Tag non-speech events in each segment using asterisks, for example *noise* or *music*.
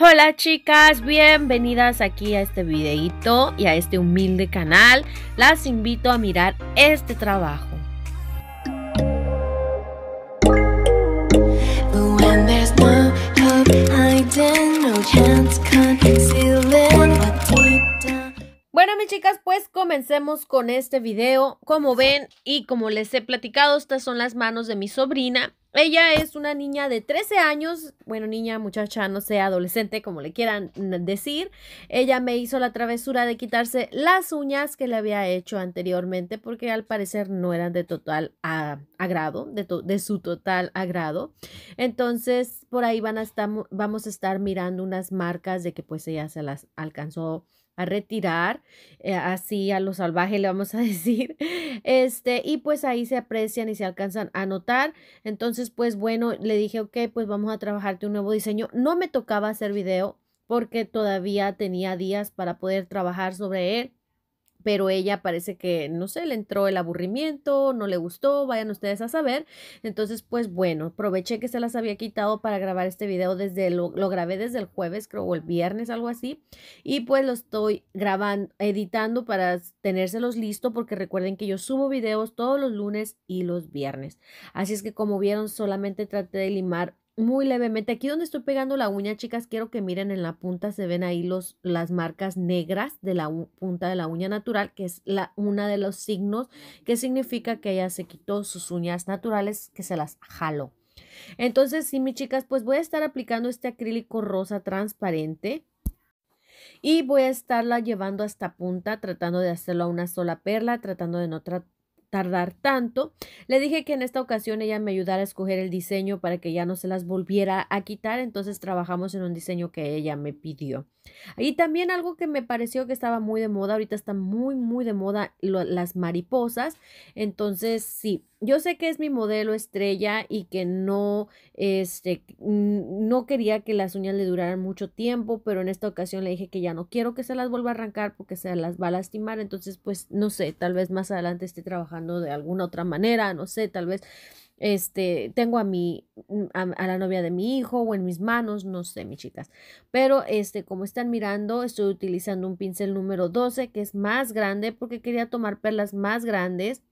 Hola chicas, bienvenidas aquí a este videito y a este humilde canal. Las invito a mirar este trabajo. Bueno, mis chicas, pues comencemos con este video. Como ven y como les he platicado, estas son las manos de mi sobrina. Ella es una niña de 13 años, bueno, niña, muchacha, no sé, adolescente, como le quieran decir. Ella me hizo la travesura de quitarse las uñas que le había hecho anteriormente porque al parecer no eran de total agrado, de, de, su total agrado. Entonces, por ahí van a estar, vamos a estar mirando unas marcas de que pues ella se las alcanzó a retirar, eh, así a lo salvaje le vamos a *laughs* decir, este, y pues ahí se aprecian y se alcanzan a notar, entonces pues bueno, le dije, ok, pues vamos a trabajarte un nuevo diseño, no me tocaba hacer video porque todavía tenía días para poder trabajar sobre él, pero ella parece que, no sé, le entró el aburrimiento, no le gustó, vayan ustedes a saber. Entonces, pues bueno, aproveché que se las había quitado para grabar este video desde, lo, lo grabé desde el jueves, creo, o el viernes, algo así. Y pues lo estoy grabando, editando para tenérselos listo, porque recuerden que yo subo videos todos los lunes y los viernes. Así es que como vieron, solamente traté de limar muy levemente. Aquí donde estoy pegando la uña, chicas, quiero que miren en la punta, se ven ahí los, las marcas negras de la punta de la uña natural, que es la, una de los signos que significa que ella se quitó sus uñas naturales, que se las jaló. Entonces, sí, mis chicas, pues voy a estar aplicando este acrílico rosa transparente. Y voy a estarla llevando hasta punta, tratando de hacerlo a una sola perla, tratando de no tardar tanto. Le dije que en esta ocasión ella me ayudara a escoger el diseño para que ya no se las volviera a quitar, entonces trabajamos en un diseño que ella me pidió. Y también algo que me pareció que estaba muy de moda, ahorita está muy, muy de moda las mariposas. Entonces, sí, yo sé que es mi modelo estrella y que no, este, no quería que las uñas le duraran mucho tiempo, pero en esta ocasión le dije que ya no quiero que se las vuelva a arrancar porque se las va a lastimar. Entonces, pues, no sé, tal vez más adelante esté trabajando de alguna otra manera, no sé, tal vez este, tengo a mi, mm, a, la novia de mi hijo o en mis manos, no sé, mis chicas. Pero, este, como están mirando, estoy utilizando un pincel número 12 que es más grande porque quería tomar perlas más grandes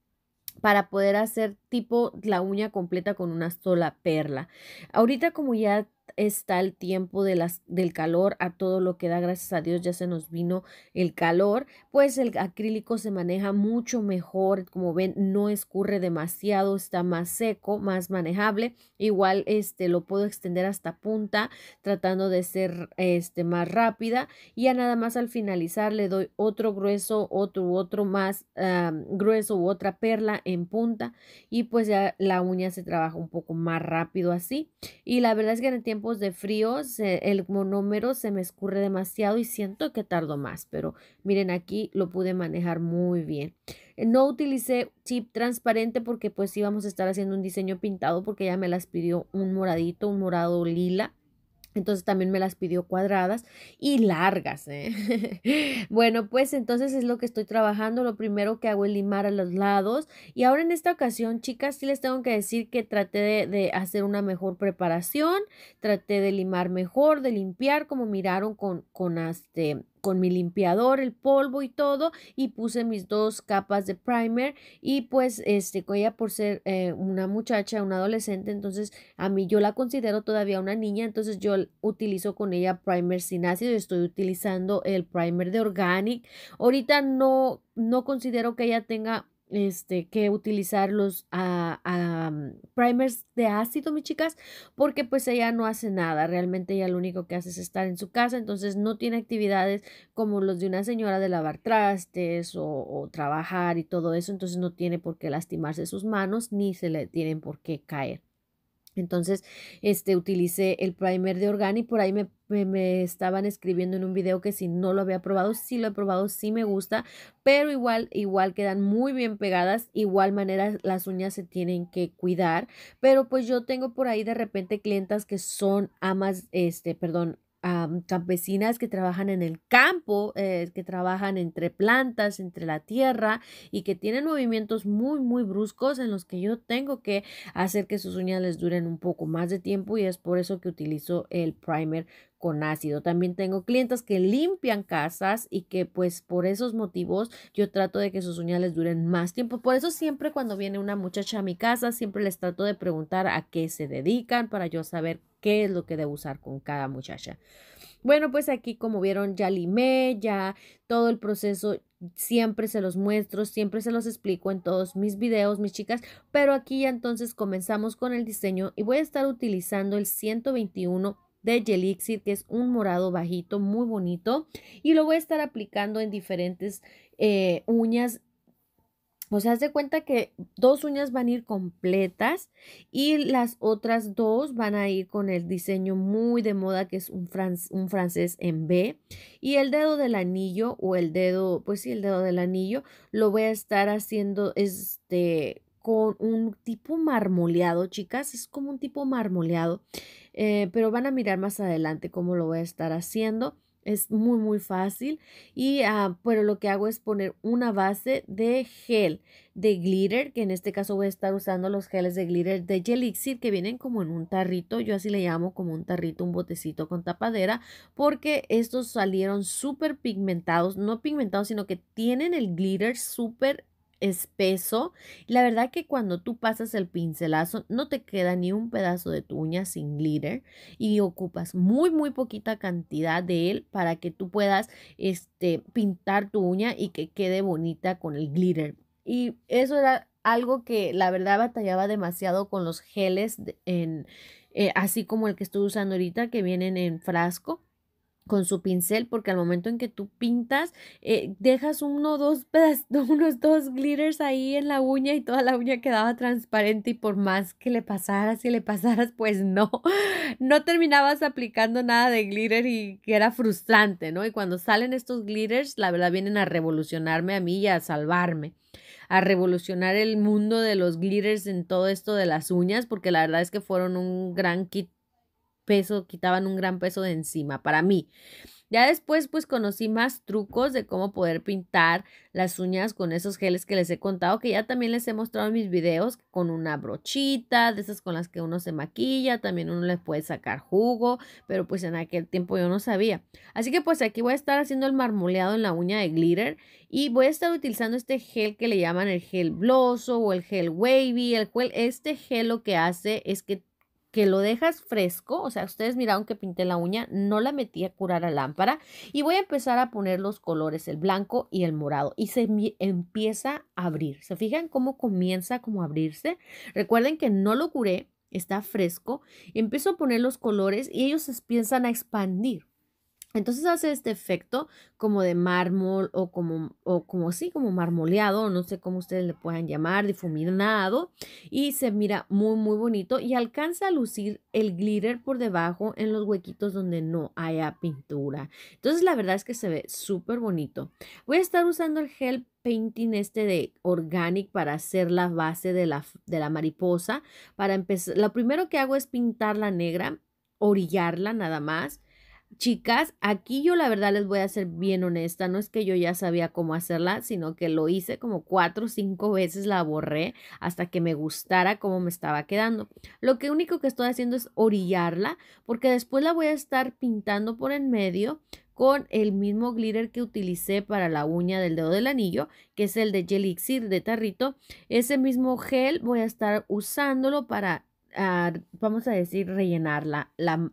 para poder hacer tipo la uña completa con una sola perla. Ahorita como ya está el tiempo de las, del calor a todo lo que da, gracias a Dios ya se nos vino el calor, pues el acrílico se maneja mucho mejor, como ven no escurre demasiado, está más seco, más manejable, igual este lo puedo extender hasta punta tratando de ser este más rápida y ya nada más al finalizar le doy otro grueso, otro otro más grueso u otra perla en punta y pues ya la uña se trabaja un poco más rápido así y la verdad es que en el tiempo de frío el monómero se me escurre demasiado y siento que tardo más, pero miren aquí lo pude manejar muy bien. No utilicé chip transparente porque pues íbamos a estar haciendo un diseño pintado porque ella me las pidió un moradito, un morado lila entonces también me las pidió cuadradas y largas. ¿eh? *laughs* bueno, pues entonces es lo que estoy trabajando. Lo primero que hago es limar a los lados. Y ahora en esta ocasión, chicas, sí les tengo que decir que traté de, de hacer una mejor preparación. Traté de limar mejor, de limpiar, como miraron con, con este con mi limpiador, el polvo y todo, y puse mis dos capas de primer y pues este, ella por ser eh, una muchacha, una adolescente, entonces a mí yo la considero todavía una niña, entonces yo utilizo con ella primer sin ácido, estoy utilizando el primer de Organic. Ahorita no, no considero que ella tenga este, que utilizar los mm, primers de ácido, mis chicas, porque pues ella no hace nada, realmente ella lo único que hace es estar en su casa, entonces no tiene actividades como los de una señora de lavar trastes o, o trabajar y todo eso, entonces no tiene por qué lastimarse sus manos ni se le tienen por qué caer. Entonces, este, utilicé el primer de Organi, por ahí me, me, estaban escribiendo en un video que si no lo había probado, sí lo he probado, sí me gusta, pero igual, igual quedan muy bien pegadas, igual manera las uñas se tienen que cuidar, pero pues yo tengo por ahí de repente clientas que son amas, este, perdón, campesinas que trabajan en el campo, eh, que trabajan entre plantas, entre la tierra y que tienen movimientos muy, muy bruscos en los que yo tengo que hacer que sus uñas les duren un poco más de tiempo y es por eso que utilizo el primer con ácido. También tengo clientes que limpian casas y que pues por esos motivos yo trato de que sus uñas les duren más tiempo. Por eso siempre cuando viene una muchacha a mi casa siempre les trato de preguntar a qué se dedican para yo saber qué es lo que debo usar con cada muchacha. Bueno, pues aquí como vieron ya limé, ya todo el proceso siempre se los muestro, siempre se los explico en todos mis videos, mis chicas, pero aquí ya entonces comenzamos con el diseño y voy a estar utilizando el 121 de Gelixir, que es un morado bajito, muy bonito. Y lo voy a estar aplicando en diferentes eh, uñas. O sea, haz de cuenta que dos uñas van a ir completas y las otras dos van a ir con el diseño muy de moda que es un, un francés en B. Y el dedo del anillo o el dedo, pues sí, el dedo del anillo lo voy a estar haciendo este con un tipo marmoleado, chicas, es como un tipo marmoleado, eh, pero van a mirar más adelante cómo lo voy a estar haciendo. Es muy, muy fácil. Y, ah, pero lo que hago es poner una base de gel de glitter, que en este caso voy a estar usando los geles de glitter de Gelixir, que vienen como en un tarrito. Yo así le llamo como un tarrito, un botecito con tapadera, porque estos salieron súper pigmentados. No pigmentados, sino que tienen el glitter súper espeso. La verdad que cuando tú pasas el pincelazo no te queda ni un pedazo de tu uña sin glitter y ocupas muy muy poquita cantidad de él para que tú puedas este pintar tu uña y que quede bonita con el glitter. Y eso era algo que la verdad batallaba demasiado con los geles en eh, así como el que estoy usando ahorita que vienen en frasco con su pincel porque al momento en que tú pintas eh, dejas uno dos pedazos, *laughs* unos dos glitters ahí en la uña y toda la uña quedaba transparente y por más que le pasaras y le pasaras pues no *laughs* no terminabas aplicando nada de glitter y que era frustrante no y cuando salen estos glitters la verdad vienen a revolucionarme a mí y a salvarme a revolucionar el mundo de los glitters en todo esto de las uñas porque la verdad es que fueron un gran kit peso, quitaban un gran peso de encima para mí. Ya después pues conocí más trucos de cómo poder pintar las uñas con esos geles que les he contado, que ya también les he mostrado en mis videos, con una brochita, de esas con las que uno se maquilla, también uno le puede sacar jugo, pero pues en aquel tiempo yo no sabía. Así que pues aquí voy a estar haciendo el marmoleado en la uña de glitter y voy a estar utilizando este gel que le llaman el gel bloso o el gel wavy. El gel, este gel lo que hace es que que lo dejas fresco, o sea, ustedes miraron que pinté la uña, no la metí a curar a lámpara y voy a empezar a poner los colores, el blanco y el morado y se empieza a abrir. ¿Se fijan cómo comienza como a abrirse? Recuerden que no lo curé, está fresco, empiezo a poner los colores y ellos empiezan a expandir. Entonces hace este efecto como de mármol o como, o como sí, como marmoleado, no sé cómo ustedes le puedan llamar, difuminado y se mira muy muy bonito y alcanza a lucir el glitter por debajo en los huequitos donde no haya pintura. Entonces la verdad es que se ve súper bonito. Voy a estar usando el gel painting este de organic para hacer la base de la, de la mariposa. Para empezar, lo primero que hago es pintar la negra, orillarla nada más Chicas, aquí yo la verdad les voy a ser bien honesta, no es que yo ya sabía cómo hacerla, sino que lo hice como cuatro o cinco veces, la borré hasta que me gustara cómo me estaba quedando. Lo que único que estoy haciendo es orillarla, porque después la voy a estar pintando por en medio con el mismo glitter que utilicé para la uña del dedo del anillo, que es el de Gelixir de tarrito. Ese mismo gel voy a estar usándolo para, ah, vamos a decir, rellenarla la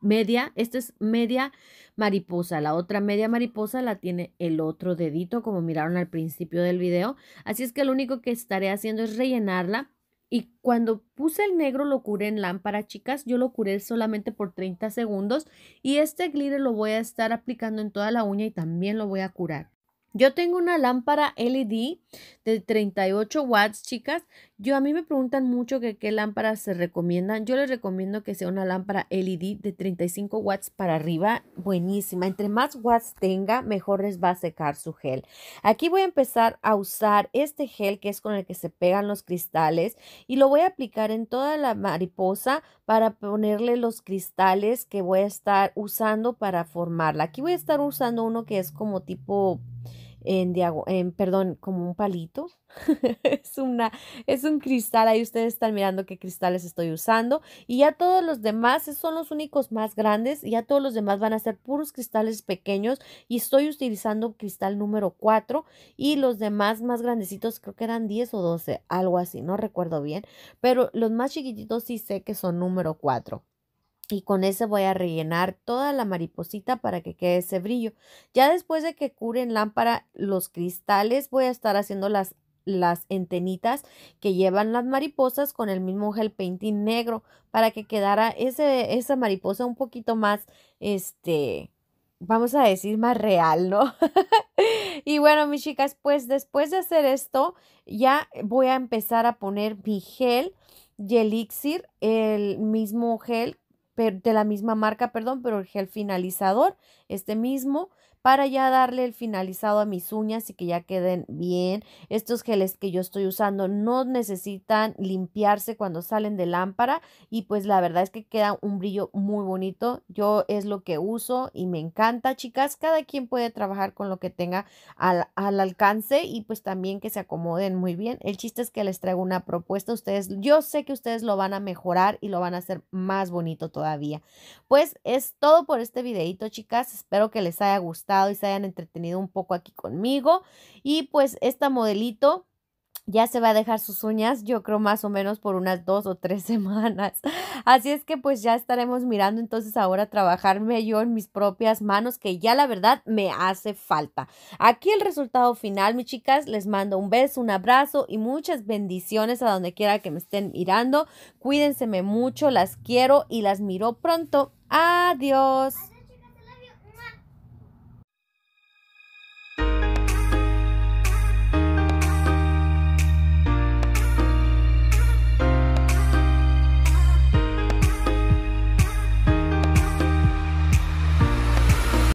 media, esta es media mariposa, la otra media mariposa la tiene el otro dedito como miraron al principio del video, así es que lo único que estaré haciendo es rellenarla y cuando puse el negro lo curé en lámpara, chicas, yo lo curé solamente por 30 segundos y este glitter lo voy a estar aplicando en toda la uña y también lo voy a curar. Yo tengo una lámpara LED de 38 watts, chicas. Yo a mí me preguntan mucho que qué lámparas se recomiendan. Yo les recomiendo que sea una lámpara LED de 35 watts para arriba. Buenísima. Entre más watts tenga, mejor les va a secar su gel. Aquí voy a empezar a usar este gel que es con el que se pegan los cristales y lo voy a aplicar en toda la mariposa para ponerle los cristales que voy a estar usando para formarla. Aquí voy a estar usando uno que es como tipo en, en perdón, como un palito. *laughs* es, una, es un cristal, ahí ustedes están mirando qué cristales estoy usando. Y ya todos los demás, son los únicos más grandes, ya todos los demás van a ser puros cristales pequeños. Y estoy utilizando cristal número 4 y los demás más grandecitos, creo que eran 10 o 12, algo así, no recuerdo bien. Pero los más chiquititos sí sé que son número 4 y con ese voy a rellenar toda la mariposita para que quede ese brillo. Ya después de que cure en lámpara los cristales, voy a estar haciendo las, las entenitas que llevan las mariposas con el mismo gel painting negro para que quedara ese, esa mariposa un poquito más, este, vamos a decir, más real, ¿no? *laughs* y bueno, mis chicas, pues después de hacer esto, ya voy a empezar a poner mi gel y elixir, el mismo gel de la misma marca, perdón, pero el finalizador, este mismo, para ya darle el finalizado a mis uñas y que ya queden bien. Estos geles que yo estoy usando no necesitan limpiarse cuando salen de lámpara y pues la verdad es que queda un brillo muy bonito. Yo es lo que uso y me encanta, chicas. Cada quien puede trabajar con lo que tenga al, al alcance y pues también que se acomoden muy bien. El chiste es que les traigo una propuesta. Ustedes, yo sé que ustedes lo van a mejorar y lo van a hacer más bonito todavía. Pues es todo por este videito, chicas. Espero que les haya gustado y se hayan entretenido un poco aquí conmigo. Y pues esta modelito ya se va a dejar sus uñas, yo creo más o menos por unas dos o tres *laughs* semanas. Así es que pues ya estaremos mirando entonces ahora trabajarme yo en mis propias manos, que ya la verdad me hace falta. Aquí el resultado final, mis chicas, les mando un beso, un abrazo y muchas bendiciones a donde quiera que me estén mirando. Cuídense mucho, las quiero y las miro pronto. Adiós.